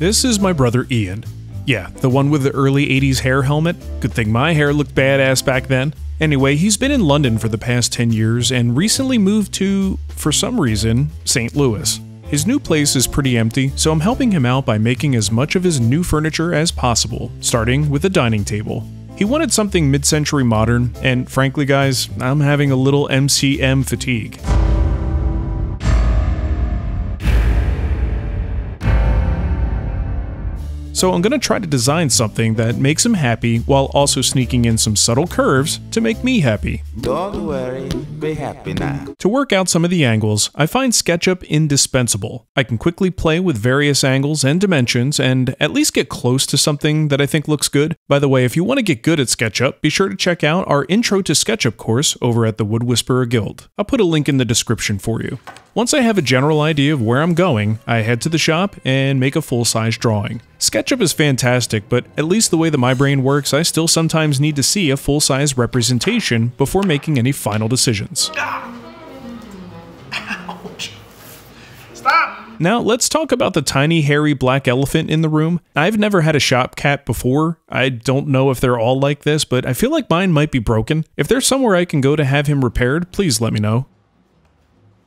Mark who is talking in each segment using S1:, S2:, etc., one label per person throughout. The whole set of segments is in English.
S1: This is my brother Ian. Yeah, the one with the early 80s hair helmet. Good thing my hair looked badass back then. Anyway, he's been in London for the past 10 years and recently moved to, for some reason, St. Louis. His new place is pretty empty, so I'm helping him out by making as much of his new furniture as possible, starting with a dining table. He wanted something mid century modern, and frankly, guys, I'm having a little MCM fatigue. So I'm going to try to design something that makes him happy while also sneaking in some subtle curves to make me happy.
S2: Don't worry, be happy now.
S1: To work out some of the angles, I find SketchUp indispensable. I can quickly play with various angles and dimensions and at least get close to something that I think looks good. By the way, if you want to get good at SketchUp, be sure to check out our Intro to SketchUp course over at the Wood Whisperer Guild. I'll put a link in the description for you. Once I have a general idea of where I'm going, I head to the shop and make a full-size drawing. SketchUp is fantastic, but at least the way that my brain works, I still sometimes need to see a full-size representation before making any final decisions.
S3: Ah!
S1: Now, let's talk about the tiny hairy black elephant in the room. I've never had a shop cat before. I don't know if they're all like this, but I feel like mine might be broken. If there's somewhere I can go to have him repaired, please let me know.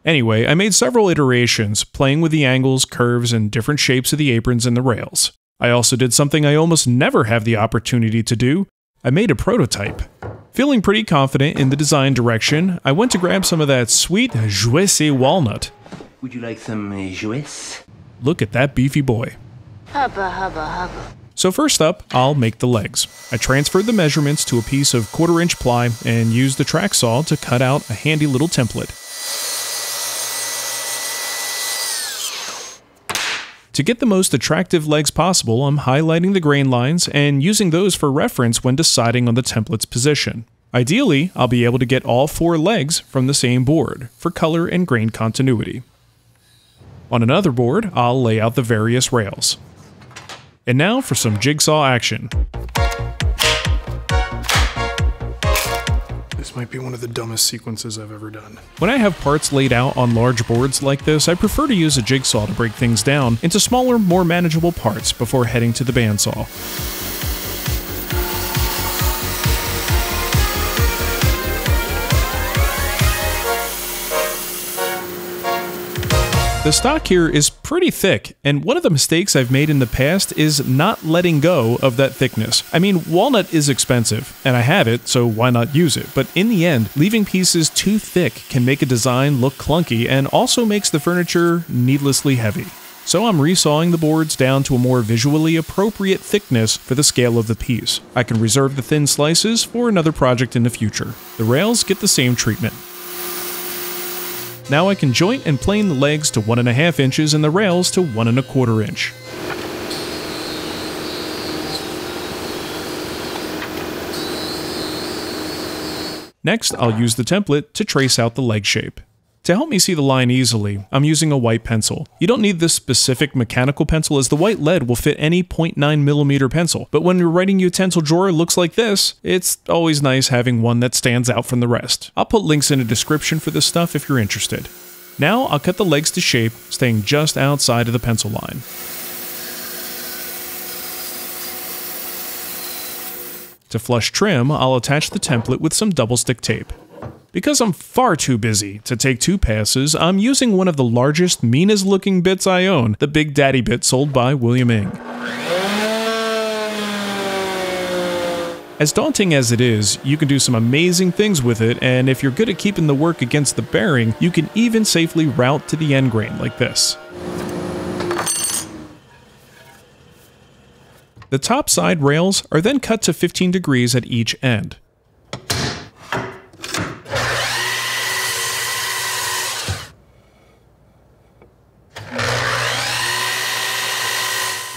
S1: Anyway, I made several iterations, playing with the angles, curves, and different shapes of the aprons and the rails. I also did something I almost never have the opportunity to do. I made a prototype. Feeling pretty confident in the design direction, I went to grab some of that sweet Jouesse walnut.
S2: Would you like some uh, jouets?
S1: Look at that beefy boy.
S4: Hubba hubba hubba.
S1: So first up, I'll make the legs. I transferred the measurements to a piece of quarter inch ply and used the track saw to cut out a handy little template. To get the most attractive legs possible, I'm highlighting the grain lines and using those for reference when deciding on the template's position. Ideally, I'll be able to get all four legs from the same board, for color and grain continuity. On another board, I'll lay out the various rails. And now for some jigsaw action. This might be one of the dumbest sequences I've ever done. When I have parts laid out on large boards like this, I prefer to use a jigsaw to break things down into smaller, more manageable parts before heading to the bandsaw. The stock here is pretty thick, and one of the mistakes I've made in the past is not letting go of that thickness. I mean, walnut is expensive, and I have it, so why not use it? But in the end, leaving pieces too thick can make a design look clunky and also makes the furniture needlessly heavy. So I'm resawing the boards down to a more visually appropriate thickness for the scale of the piece. I can reserve the thin slices for another project in the future. The rails get the same treatment. Now I can joint and plane the legs to 1.5 inches and the rails to 1 and a quarter inch. Next, I'll use the template to trace out the leg shape. To help me see the line easily, I'm using a white pencil. You don't need this specific mechanical pencil as the white lead will fit any 0.9mm pencil, but when your writing utensil drawer looks like this, it's always nice having one that stands out from the rest. I'll put links in the description for this stuff if you're interested. Now I'll cut the legs to shape, staying just outside of the pencil line. To flush trim, I'll attach the template with some double stick tape. Because I'm far too busy to take two passes, I'm using one of the largest, meanest looking bits I own, the Big Daddy bit sold by William Ng. As daunting as it is, you can do some amazing things with it, and if you're good at keeping the work against the bearing, you can even safely route to the end grain like this. The top side rails are then cut to 15 degrees at each end.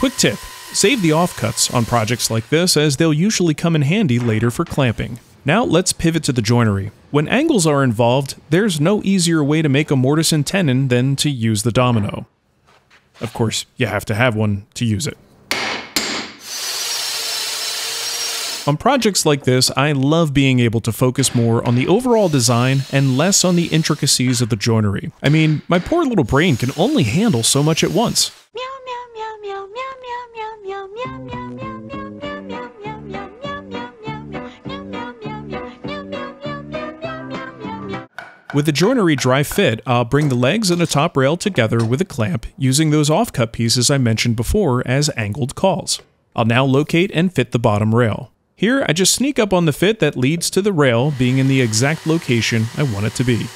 S1: Quick tip, save the offcuts on projects like this as they'll usually come in handy later for clamping. Now let's pivot to the joinery. When angles are involved, there's no easier way to make a mortise and tenon than to use the domino. Of course, you have to have one to use it. On projects like this, I love being able to focus more on the overall design and less on the intricacies of the joinery. I mean, my poor little brain can only handle so much at once. With the joinery dry fit, I'll bring the legs and the top rail together with a clamp using those offcut pieces I mentioned before as angled cauls. I'll now locate and fit the bottom rail. Here, I just sneak up on the fit that leads to the rail being in the exact location I want it to be.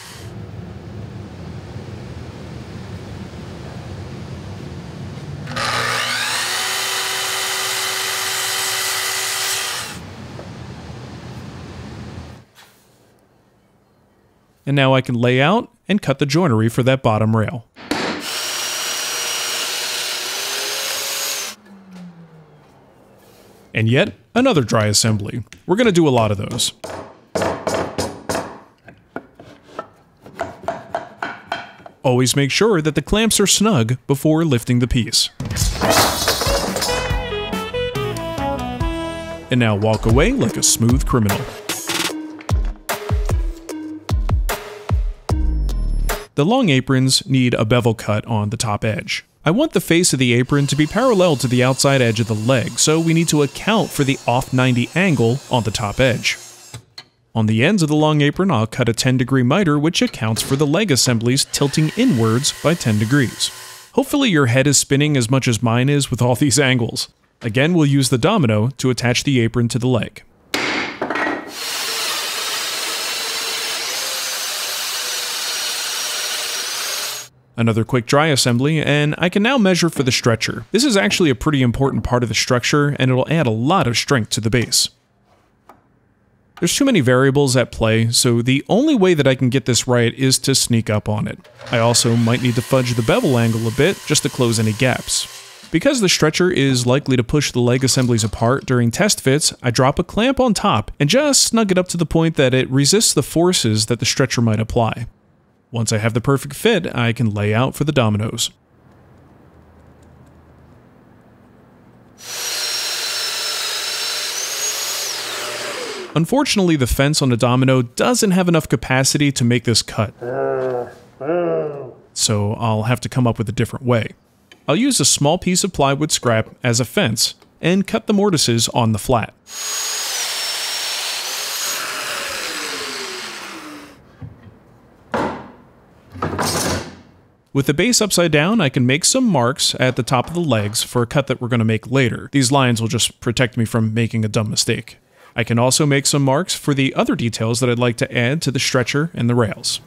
S1: And now I can lay out and cut the joinery for that bottom rail. And yet, another dry assembly. We're going to do a lot of those. Always make sure that the clamps are snug before lifting the piece. And now walk away like a smooth criminal. The long aprons need a bevel cut on the top edge. I want the face of the apron to be parallel to the outside edge of the leg, so we need to account for the off 90 angle on the top edge. On the ends of the long apron, I'll cut a 10 degree miter, which accounts for the leg assemblies tilting inwards by 10 degrees. Hopefully your head is spinning as much as mine is with all these angles. Again, we'll use the domino to attach the apron to the leg. Another quick dry assembly, and I can now measure for the stretcher. This is actually a pretty important part of the structure, and it'll add a lot of strength to the base. There's too many variables at play, so the only way that I can get this right is to sneak up on it. I also might need to fudge the bevel angle a bit just to close any gaps. Because the stretcher is likely to push the leg assemblies apart during test fits, I drop a clamp on top and just snug it up to the point that it resists the forces that the stretcher might apply. Once I have the perfect fit, I can lay out for the dominoes. Unfortunately, the fence on the domino doesn't have enough capacity to make this cut. So I'll have to come up with a different way. I'll use a small piece of plywood scrap as a fence and cut the mortises on the flat. With the base upside down, I can make some marks at the top of the legs for a cut that we're going to make later. These lines will just protect me from making a dumb mistake. I can also make some marks for the other details that I'd like to add to the stretcher and the rails.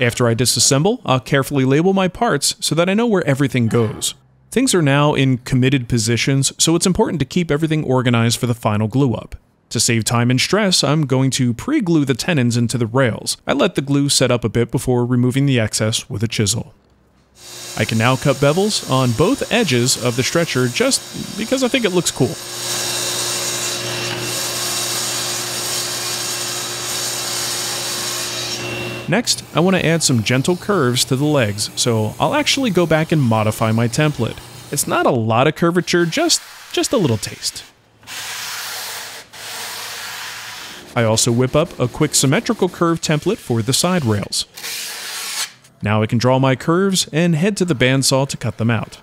S1: After I disassemble, I'll carefully label my parts so that I know where everything goes. Things are now in committed positions, so it's important to keep everything organized for the final glue up. To save time and stress, I'm going to pre-glue the tenons into the rails. I let the glue set up a bit before removing the excess with a chisel. I can now cut bevels on both edges of the stretcher just because I think it looks cool. Next, I want to add some gentle curves to the legs, so I'll actually go back and modify my template. It's not a lot of curvature, just, just a little taste. I also whip up a quick symmetrical curve template for the side rails. Now I can draw my curves and head to the bandsaw to cut them out.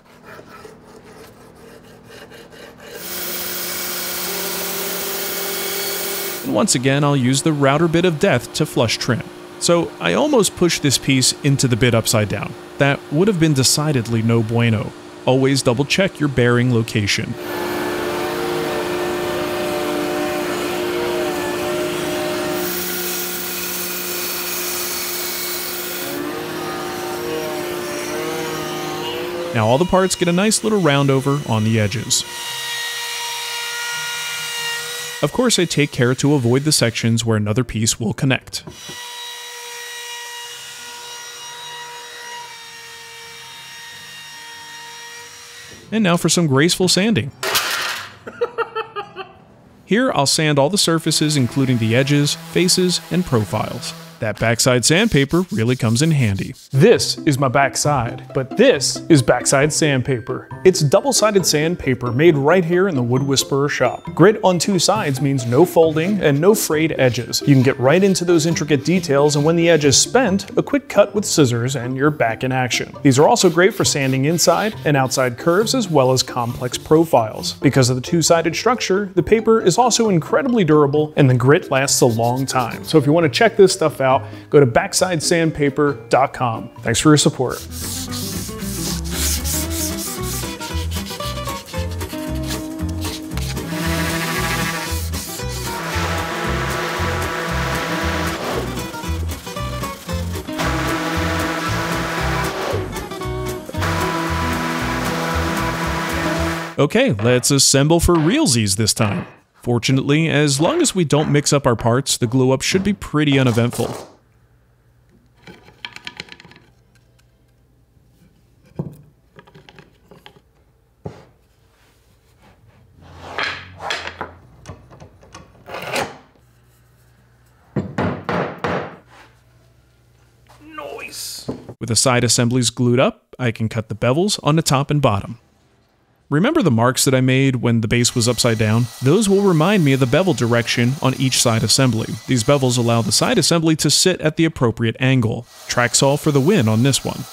S1: And once again, I'll use the router bit of death to flush trim. So I almost pushed this piece into the bit upside down. That would have been decidedly no bueno. Always double check your bearing location. Now all the parts get a nice little round over on the edges. Of course I take care to avoid the sections where another piece will connect. And now for some graceful sanding. Here I'll sand all the surfaces including the edges, faces, and profiles. That backside sandpaper really comes in handy.
S5: This is my backside, but this is backside sandpaper. It's double-sided sandpaper made right here in the Wood Whisperer shop. Grit on two sides means no folding and no frayed edges. You can get right into those intricate details and when the edge is spent, a quick cut with scissors and you're back in action. These are also great for sanding inside and outside curves as well as complex profiles. Because of the two-sided structure, the paper is also incredibly durable and the grit lasts a long time. So if you want to check this stuff out, go to backsideSandpaper.com. Thanks for your support.
S1: Okay, let's assemble for realsies this time. Fortunately, as long as we don't mix up our parts, the glue up should be pretty uneventful.
S5: Noise.
S1: With the side assemblies glued up, I can cut the bevels on the top and bottom. Remember the marks that I made when the base was upside down? Those will remind me of the bevel direction on each side assembly. These bevels allow the side assembly to sit at the appropriate angle. track saw for the win on this one.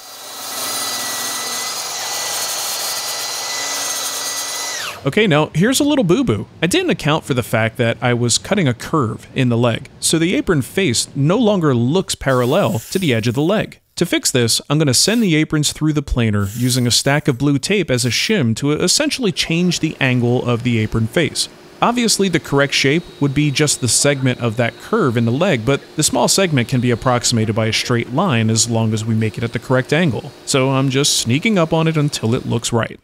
S1: Okay, now here's a little boo-boo. I didn't account for the fact that I was cutting a curve in the leg, so the apron face no longer looks parallel to the edge of the leg. To fix this, I'm going to send the aprons through the planer using a stack of blue tape as a shim to essentially change the angle of the apron face. Obviously, the correct shape would be just the segment of that curve in the leg, but the small segment can be approximated by a straight line as long as we make it at the correct angle. So I'm just sneaking up on it until it looks right.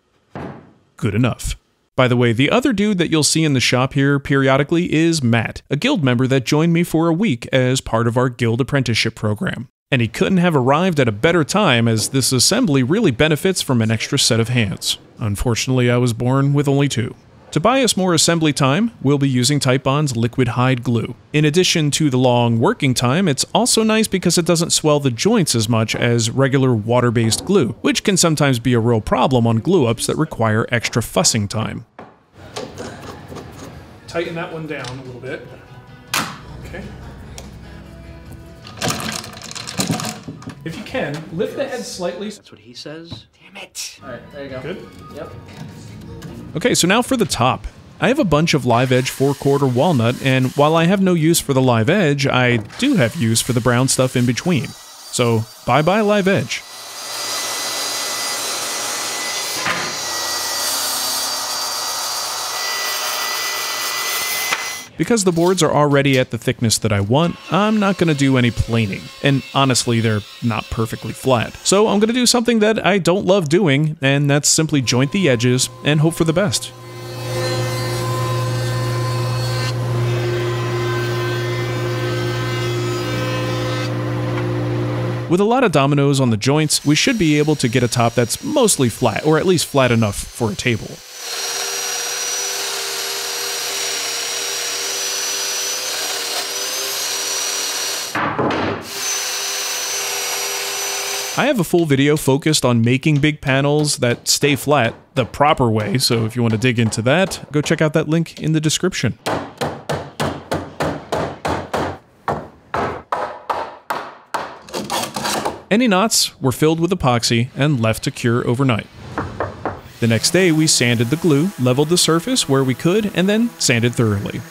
S1: Good enough. By the way, the other dude that you'll see in the shop here periodically is Mat, a guild member that joined me for a week as part of our guild apprenticeship program and he couldn't have arrived at a better time as this assembly really benefits from an extra set of hands. Unfortunately, I was born with only two. To buy us more assembly time, we'll be using Titebond's liquid hide glue. In addition to the long working time, it's also nice because it doesn't swell the joints as much as regular water-based glue, which can sometimes be a real problem on glue-ups that require extra fussing time.
S5: Tighten that one down a little bit. Okay. If you can, lift the head slightly.
S6: That's what he says.
S2: Damn it.
S6: All right, there you go.
S5: Good.
S6: Yep.
S1: Okay, so now for the top. I have a bunch of live edge 4 quarter walnut, and while I have no use for the live edge, I do have use for the brown stuff in between. So, bye bye live edge. Because the boards are already at the thickness that I want, I'm not going to do any planing. And honestly, they're not perfectly flat. So I'm going to do something that I don't love doing, and that's simply joint the edges and hope for the best. With a lot of dominoes on the joints, we should be able to get a top that's mostly flat, or at least flat enough for a table. I have a full video focused on making big panels that stay flat the proper way, so if you want to dig into that, go check out that link in the description. Any knots were filled with epoxy and left to cure overnight. The next day, we sanded the glue, leveled the surface where we could, and then sanded thoroughly.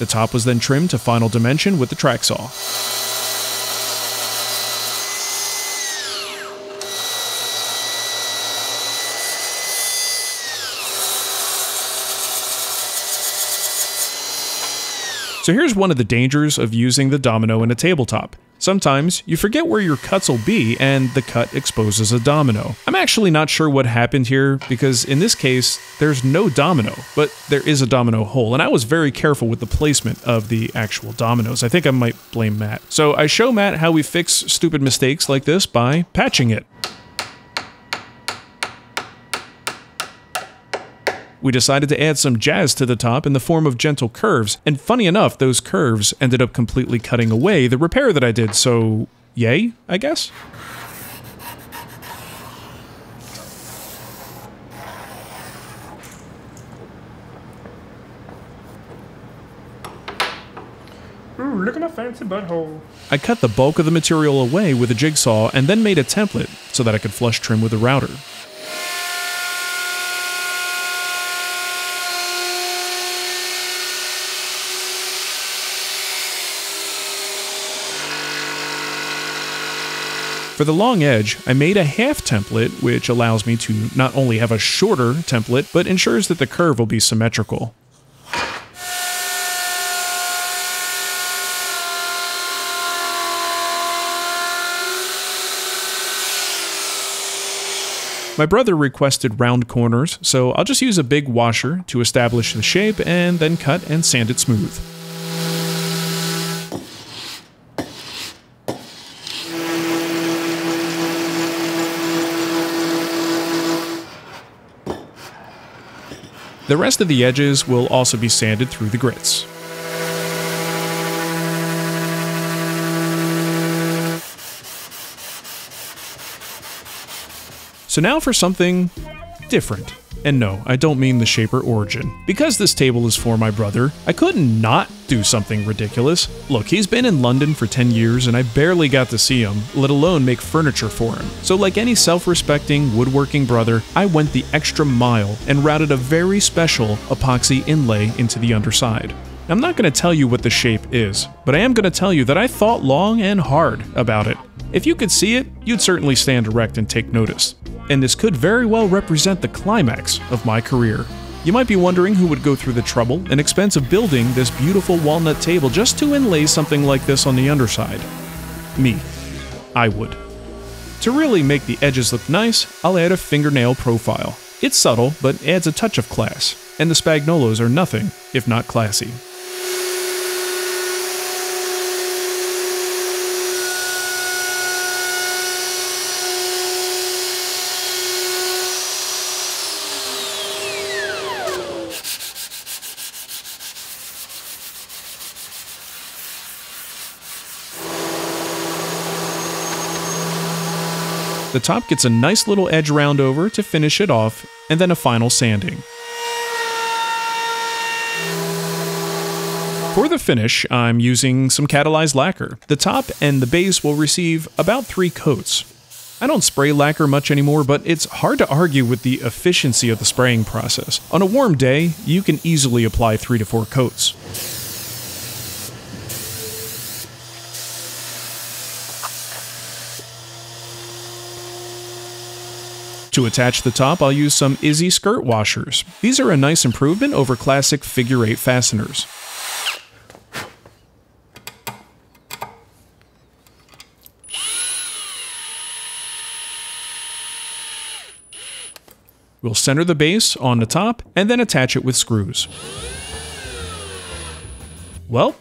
S1: The top was then trimmed to final dimension with the track saw. So here's one of the dangers of using the domino in a tabletop. Sometimes you forget where your cuts will be and the cut exposes a domino. I'm actually not sure what happened here because in this case, there's no domino, but there is a domino hole and I was very careful with the placement of the actual dominoes. I think I might blame Mat. So I show Mat how we fix stupid mistakes like this by patching it. We decided to add some jazz to the top in the form of gentle curves, and funny enough, those curves ended up completely cutting away the repair that I did, so yay, I guess?
S5: Ooh, look at my fancy butthole.
S1: I cut the bulk of the material away with a jigsaw and then made a template so that I could flush trim with a router. For the long edge, I made a half template, which allows me to not only have a shorter template, but ensures that the curve will be symmetrical. My brother requested round corners, so I'll just use a big washer to establish the shape and then cut and sand it smooth. The rest of the edges will also be sanded through the grits. So now for something different. And no, I don't mean the Shaper Origin. Because this table is for my brother, I couldn't not do something ridiculous. Look, he's been in London for 10 years and I barely got to see him, let alone make furniture for him. So like any self-respecting woodworking brother, I went the extra mile and routed a very special epoxy inlay into the underside. I'm not going to tell you what the shape is, but I am going to tell you that I thought long and hard about it. If you could see it, you'd certainly stand erect and take notice. And this could very well represent the climax of my career. You might be wondering who would go through the trouble and expense of building this beautiful walnut table just to inlay something like this on the underside. Me. I would. To really make the edges look nice, I'll add a fingernail profile. It's subtle, but adds a touch of class, and the Spagnuolos are nothing if not classy. The top gets a nice little edge round over to finish it off, and then a final sanding. For the finish, I'm using some catalyzed lacquer. The top and the base will receive about three coats. I don't spray lacquer much anymore, but it's hard to argue with the efficiency of the spraying process. On a warm day, you can easily apply three to four coats. To attach the top, I'll use some Izzy skirt washers. These are a nice improvement over classic figure 8 fasteners. We'll center the base on the top and then attach it with screws. Well,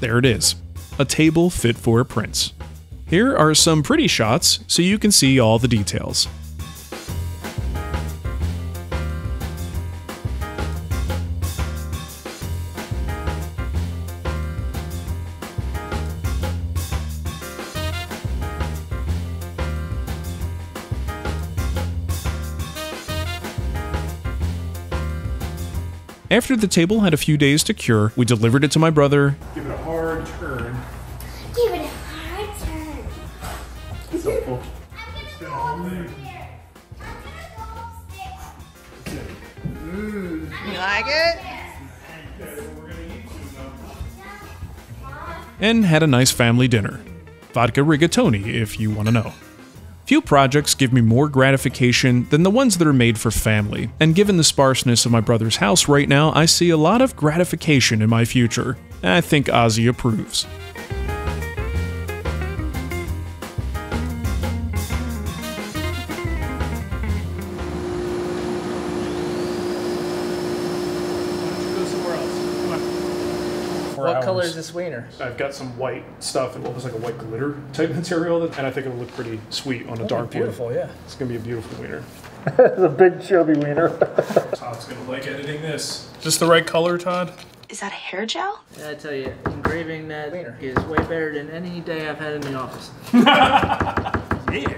S1: there it is. A table fit for a prince. Here are some pretty shots so you can see all the details. After the table had a few days to cure, we delivered it to my brother,
S5: Give it a hard turn.
S4: Give it a hard turn.
S5: It's helpful.
S4: I'm gonna go upstairs. I'm gonna go upstairs.
S6: You like it?
S1: and had a nice family dinner. Vodka rigatoni, if you want to know. Few projects give me more gratification than the ones that are made for family, and given the sparseness of my brother's house right now, I see a lot of gratification in my future. I think Ozzy approves.
S6: What
S1: hours.
S6: color is this wiener?
S1: I've got some white stuff and almost like a white glitter type material, that, and I think it'll look pretty sweet on a oh, dark wood.
S6: Beautiful, yeah.
S1: It's gonna be a beautiful wiener.
S5: It's a big chubby wiener.
S1: Todd's gonna like editing this. Just the right color, Todd?
S4: Is that a hair gel?
S6: Yeah, I tell you, engraving that wiener is way better than any day I've had in the office.
S1: Yeah.